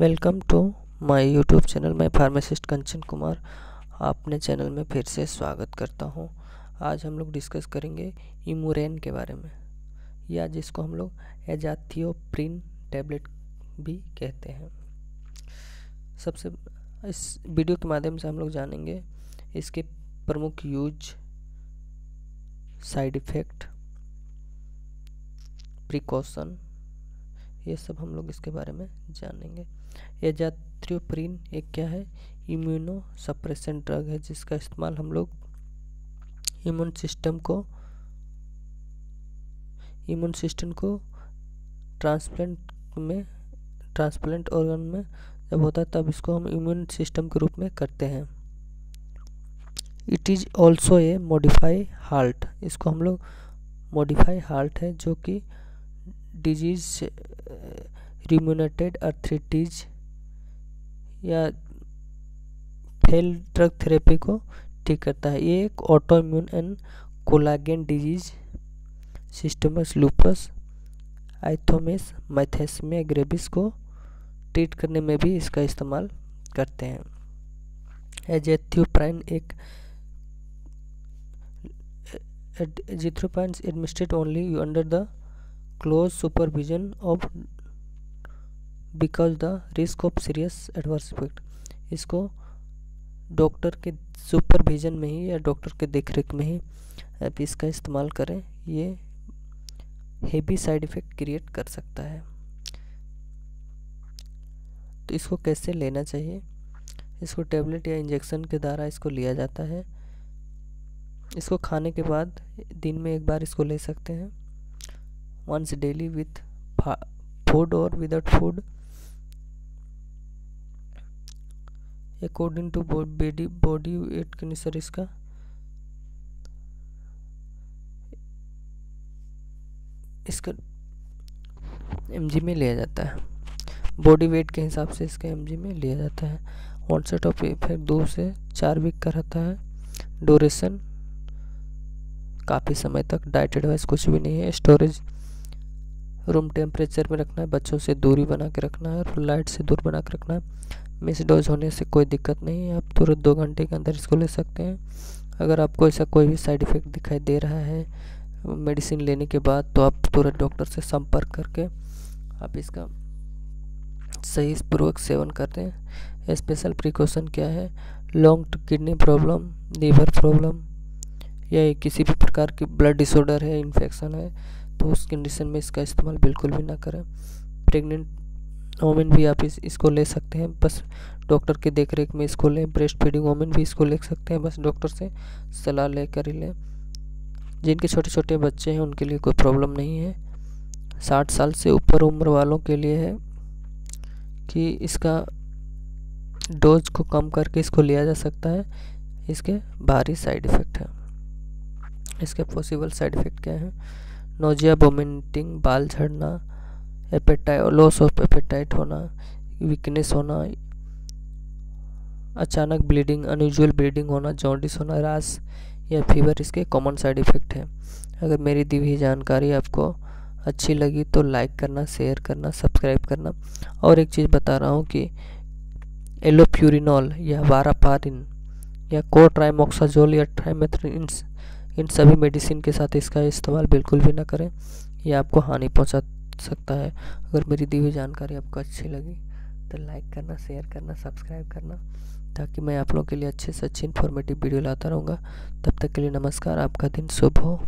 Welcome to my YouTube channel, मैं pharmacist Kanchan Kumar अपने channel में फिर से स्वागत करता हूँ। आज हम लोग डिस्कस करेंगे इमोरेन के बारे में, या जिसको हम लोग एजाथियोप्रिन टैबलेट भी कहते हैं। सबसे, इस वीडियो के माध्यम से हम लोग जानेंगे इसके प्रमुख यूज़, साइड इफ़ेक्ट, प्रिकॉशन ये सब हम लोग इसके बारे में जानेंगे। एजाथ्रियोप्रिन एक क्या है? इम्यूनो सप्रेशन ड्रग है, जिसका इस्तेमाल हम लोग इम्यून सिस्टम को, इम्यून सिस्टम को ट्रांसप्लांट में, ट्रांसप्लांट ऑर्गन में जब होता है तब इसको हम इम्यून सिस्टम के रूप में करते हैं। It is also a modify heart. इसको हम लोग मॉडिफाई हार्ट है, जो कि डिज़ीज़ रिम्यूनेटेड अर्थ्रिटीज या फेल ड्रग थेरेपी को ठीक करता है। ये एक autoimmune and collagen disease systemic lupus erythematosus myasthenia gravis को ट्रीट करने में भी इसका इस्तेमाल करते हैं। एजेथ्योप्राइन एक जिथ्रोपाइन administrate only under the close supervision of because the risk of serious adverse effect इसको डॉक्टर के सुपरविजन में ही या डॉक्टर के देखरेख में ही आप इसका इस्तेमाल करें, ये हेवी साइड इफ़ेक्ट क्रिएट कर सकता है। तो इसको कैसे लेना चाहिए? इसको टेबलेट या इंजेक्शन के द्वारा इसको लिया जाता है। इसको खाने के बाद दिन में एक बार इसको ले सकते हैं। वंस डेली विथ फ़ूड और without food according to body body weight के अनुसार इसका इसका एम में लिया जाता है। बॉडी वेट के हिसाब से इसका एमजी में लिया जाता है। ऑनसेट ऑफ़ इफ़ेक्ट दो से चार वीक का रहता है। ड्यूरेशन काफ़ी समय तक। डाइट एडवाइस कुछ भी नहीं है। स्टोरेज रूम टेम्परेचर में रखना है, बच्चों से दूरी बना के रखना है और लाइट से दूर बना के रखना है। मिस डोज होने से कोई दिक्कत नहीं है, आप तुरंत दो घंटे के अंदर इसको ले सकते हैं। अगर आपको ऐसा कोई भी साइड इफ़ेक्ट दिखाई दे रहा है, मेडिसिन लेने के बाद तो आप तुरंत डॉक्टर से संपर्क करके आप इसका सही पूर्वक सेवन करते हैं स्पेशल प्रिकॉशन क्या है? Long kidney problem, liver problem या किसी भी प्रकार की ब्लड डिसऑर्डर है, इन्फेक्शन है तो उस कंडीशन में इसका इस्तेमाल बिल्कुल भी ना करें। प्रेग्नेंट वोमेन भी आप इस, इसको ले सकते हैं। बस डॉक्टर के देख रेख में इसको लें। ब्रेस्ट फीडिंग वोमेन भी इसको ले सकते हैं। बस डॉक्टर से सलाह लेकर ही लें। जिनके छोटे छोटे बच्चे हैं, उनके लिए कोई प्रॉब्लम नहीं है। साठ साल से ऊपर उम्र वालों के लिए है कि इसका डोज को कम करके इसको लिया जा सकता है। इसके भारी साइड इफ़ेक्ट है। इसके पॉसिबल साइड इफ़ेक्ट क्या है? नोजिया वोमिटिंग बाल झड़ना एपेटाइट लॉस ऑफ़ एपेटाइट होना वीकनेस होना, अचानक ब्लीडिंग अनयूजल ब्लीडिंग होना जॉन्डिस होना, रास या फीवर इसके कॉमन साइड इफ़ेक्ट हैं। अगर मेरी दी हुई जानकारी आपको अच्छी लगी तो लाइक करना शेयर करना सब्सक्राइब करना। और एक चीज़ बता रहा हूँ कि एलोप्यूरिनॉल या वारापारिन या कोट्राइमोक्साजोल या ट्राइमेथ्रिन इन सभी मेडिसिन के साथ इसका इस्तेमाल बिल्कुल भी ना करें। यह आपको हानि पहुँचा सकता है। अगर मेरी दी हुई जानकारी आपको अच्छी लगी तो लाइक करना शेयर करना सब्सक्राइब करना, ताकि मैं आप लोगों के लिए अच्छे से अच्छी इन्फॉर्मेटिव वीडियो लाता रहूँगा। तब तक के लिए नमस्कार। आपका दिन शुभ हो।